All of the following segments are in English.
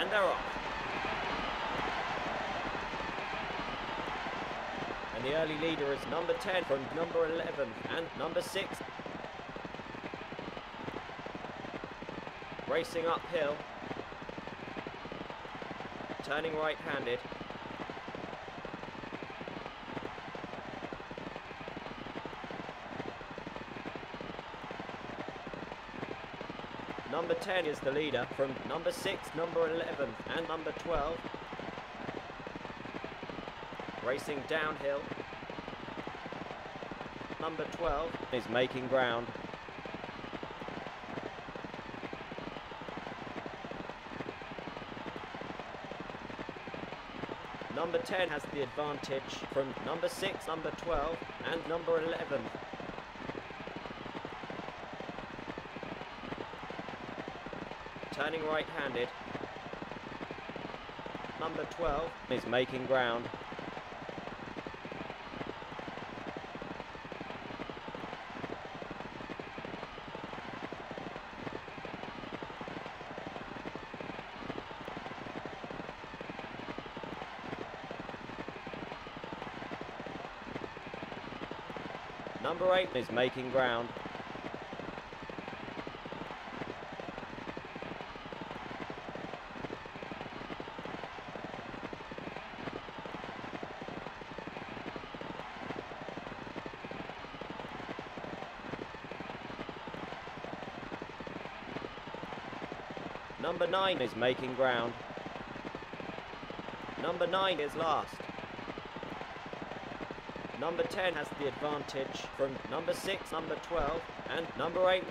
And they're off. And the early leader is number 10 from number 11 and number 6. Racing uphill. Turning right-handed. Number 10 is the leader from number 6, number 11 and number 12. Racing downhill. Number 12 is making ground. Number 10 has the advantage from number 6, number 12 and number 11. Turning right-handed. Number 12 is making ground. Number 8 is making ground. Number 9 is making ground. Number 9 is last. Number 10 has the advantage from number 6, number 12 and number 8.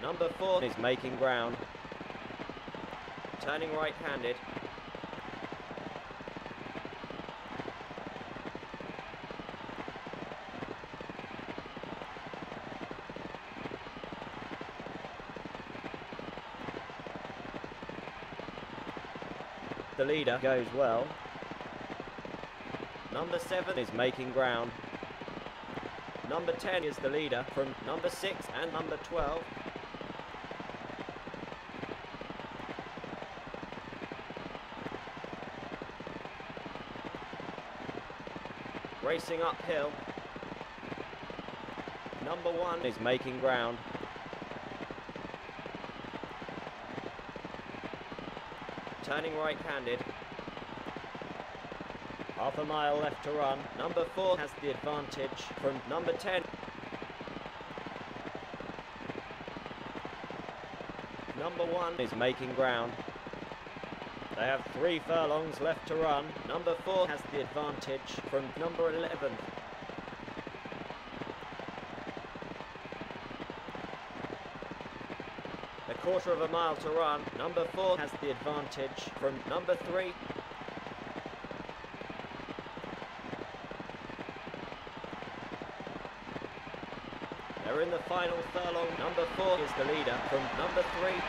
Number 4 is making ground. Turning right-handed. The leader goes well. Number 7 is making ground. Number 10 is the leader from number 6 and number 12. Racing uphill. Number 1 is making ground. Turning right-handed. Half a mile left to run. Number 4 has the advantage from number 10. Number 1 is making ground. They have three furlongs left to run. Number 4 has the advantage from number 11. A quarter of a mile to run. Number four has the advantage from number three. They're in the final furlong. Number four is the leader from number three.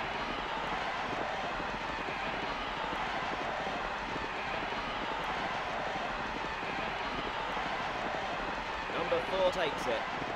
Number four takes it.